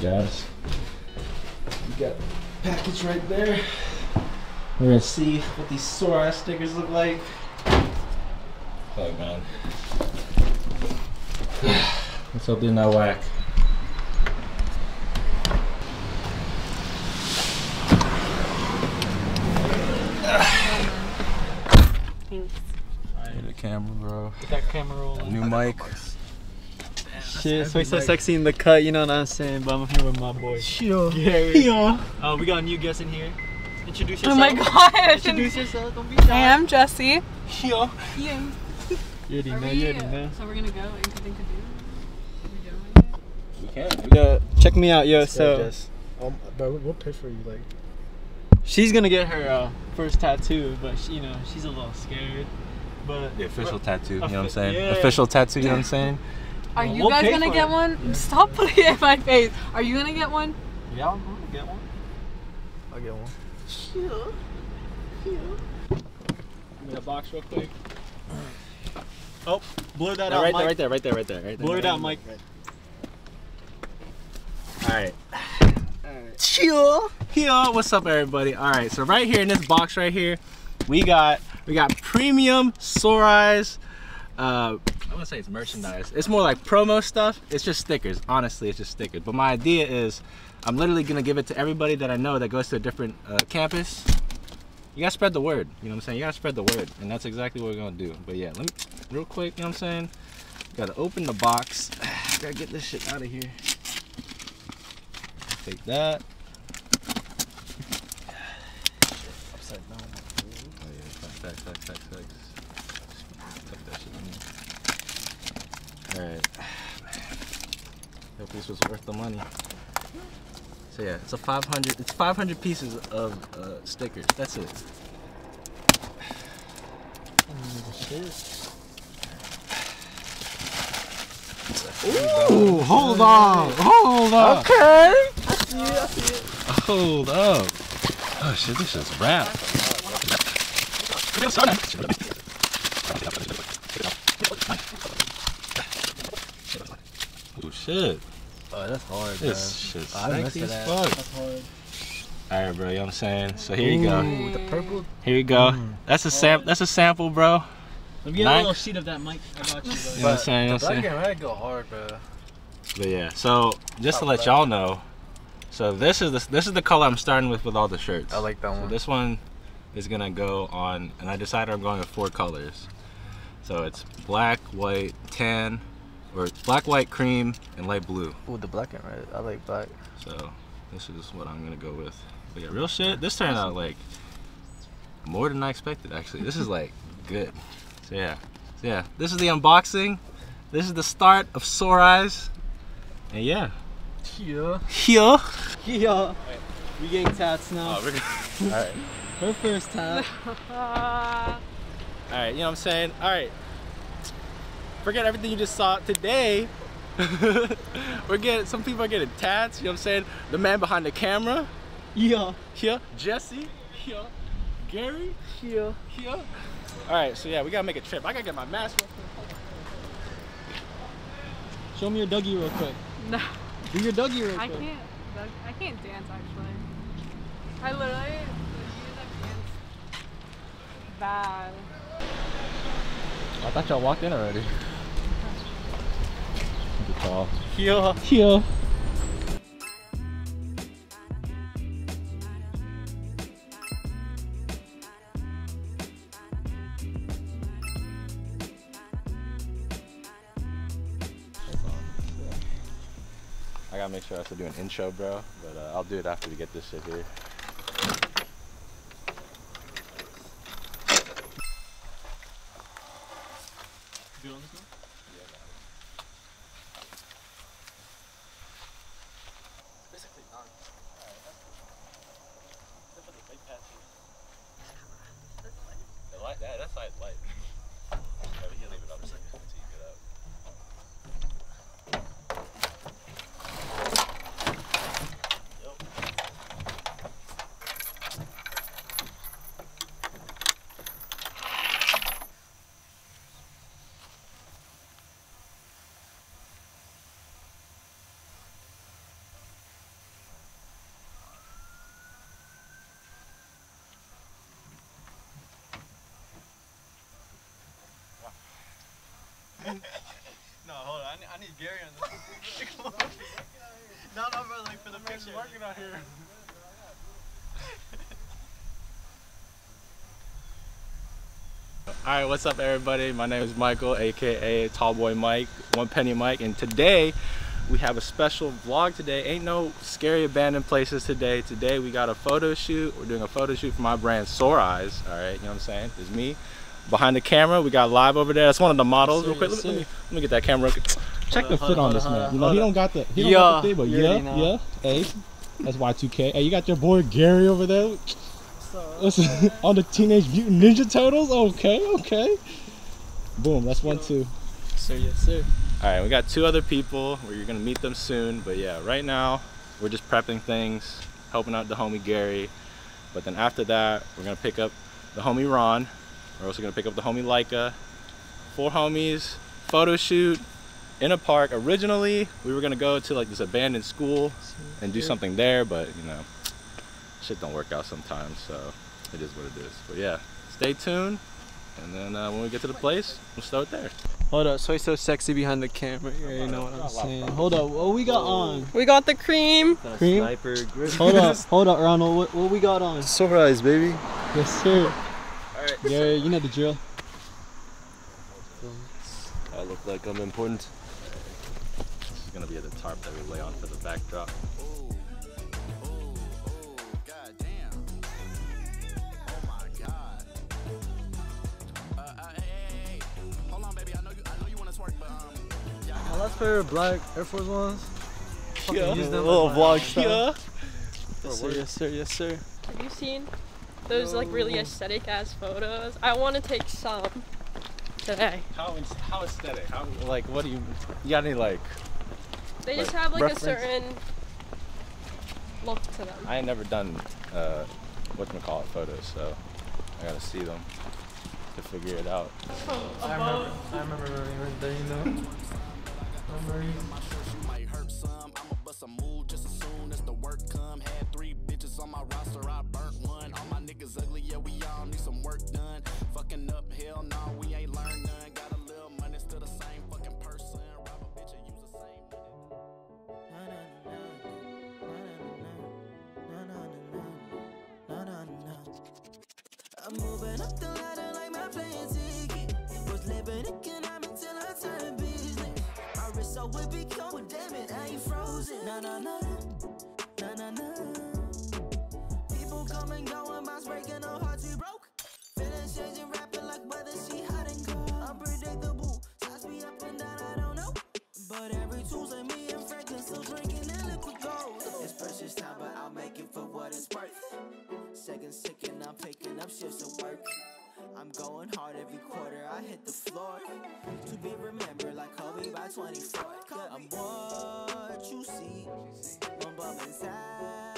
guys. We got package right there. We're gonna see what these sore ass stickers look like. Fuck man. Let's hope they're not whack. Thanks. Hey, the camera, bro. Get that camera rolling. New mic. Shit, so he's so sexy in the cut, you know what I'm saying? But I'm here with my boy. Sure. Gary. Uh, we got a new guest in here. Introduce yourself. Oh my god. Introduce yourself. Don't be shy. I am Jessie. Yeah. Yeah. You already Are know. we, You already know. so we're gonna go and think to do? We doing it? We can. Yo, check me out, yo. So Jess. Um, but we'll pay for you, like. she's gonna get her uh, first tattoo, but she, you know she's a little scared. But The official tattoo, you know what I'm saying? yeah. Official tattoo, you know what I'm saying? Are Well, you we'll guys gonna get it. one? Stop putting it in my face. Are you gonna get one? yeah, I'm gonna get one. I'll get one. Give me a box real quick. Oh, blur that No, out, right Mike. there, right there, right there, right there, right there. Blur it out, Mike. Alright. Chill. Yo, what's up everybody? Alright, so right here in this box right here, we got we got premium Sore Eyes. Uh I wouldn't say it's merchandise. It's more like promo stuff. It's just stickers. Honestly, it's just stickers. But my idea is I'm literally gonna give it to everybody that I know that goes to a different uh, campus. You gotta spread the word. You know what I'm saying? You gotta spread the word. And that's exactly what we're gonna do. But yeah, let me real quick, you know what I'm saying? Gotta open the box. Gotta get this shit out of here. Take that. Upside down. Oh yeah. Alright. Hope this was worth the money. So yeah, it's a 500, it's 500 pieces of uh, stickers. That's it. Ooh, hold on, hold on. Okay. I see it, I see it. Hold up. Oh shit, this is rap. Oh shit. Oh, that's hard, This shit's I sexy it as up. fuck. Alright bro, you know what I'm saying? So here you go. Ooh, with the purple. Here you go. Mm. That's a sam that's a sample, bro. Let me get Nine- a little sheet of that, mic. I got you. You know what I'm saying? You know what I'm black saying? and red go hard, bro. But yeah, so just to let y'all know, so this is the this is the color I'm starting with with all the shirts. I like that So one. this one is gonna go on, and I decided I'm going with four colors. So it's black, white, tan, or black, white, cream, and light blue. Ooh, the black and red. I like black. So this is what I'm gonna go with. But yeah, real shit. This turned out like more than I expected. Actually, this is like good. So yeah, so yeah. This is the unboxing. This is the start of Sore Eyes. And yeah, Here. here. Yeah. We getting tats now. Oh, we're Alright. Her first tat. Alright, you know what I'm saying? Alright. Forget everything you just saw today. We're getting some people are getting tats, you know what I'm saying? The man behind the camera, Yeah. here, Jessie, here, Gary, Yeah. here. Alright, so yeah, we gotta make a trip. I gotta get my mask real quick. Show me your Dougie real quick. No, Do your Dougie real quick. I can't. I can't dance actually. I literally dance bad. I thought y'all walked in already. Call. Yeah. Here. I gotta make sure I have to do an intro, bro. But uh, I'll do it after we get this shit here. That, that side's light. Yeah, we can leave it up a second until you get up. No, hold on. I need, I need Gary on this. Come on. No, no, bro, like for the picture. working out here. All right, what's up, everybody? My name is Michael, aka Tallboy Mike, One Penny Mike, and today we have a special vlog. Today ain't no scary abandoned places today. Today we got a photo shoot. We're doing a photo shoot for my brand Sore Eyes. All right, you know what I'm saying? There's me behind the camera. We got Lyv over there. That's one of the models. Yes, real quick, sir, let, me, let me get that camera. Real quick. Check the Hold fit on, on this man. You know he don't got the he don't Yeah, got the thing, but yeah, yeah. Hey, that's Y2K. Hey, you got your boy Gary over there. Listen, on the Teenage Mutant Ninja Turtles. Okay, okay. Boom. That's one two. Sir, yes, sir. All right, we got two other people. where you're gonna meet them soon. But yeah, right now we're just prepping things, helping out the homie Gary. But then after that, we're gonna pick up the homie Ron. We're also gonna pick up the homie Lyka. Four homies, photo shoot in a park. Originally, we were gonna go to like this abandoned school and do something there, but you know, shit don't work out sometimes. So it is what it is. But yeah, stay tuned. And then uh, when we get to the place, we'll start there. Hold up, so he's so sexy behind the camera. You already know what I'm saying. Hold up, what we got on? We got the cream. Cream? Sniper grip. Hold up, hold up, Ronald. What, what we got on? Surprise, baby. Yes, sir. Alright. Gary, you know the drill. I look like I'm important. This is gonna be the tarp that we lay on for the backdrop. My last pair of black Air Force Ones. Yeah. use them little as my- vlog style. Yes, sir, yes, sir, yes, sir. Have you seen those like really aesthetic ass photos? I want to take some today. How how aesthetic? How like what do you you got any like? They just have like reference? a certain look to them. I ain't never done uh what call it photos, so I gotta see them to figure it out. I remember, I remember right there, you know. Memories. I'm moving up the ladder like my plane ticket. Was living economic till I turned business. My wrist so would be cold, damn it, I ain't frozen. Nah, nah, nah, nah, nah, nah. People come and go, sick and I'm picking up shifts at work. I'm going hard every quarter, I hit the floor. To be remembered like Kobe by 24. I'm what you see. One bump inside.